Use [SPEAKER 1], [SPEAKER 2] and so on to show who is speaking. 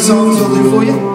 [SPEAKER 1] songs will do for you.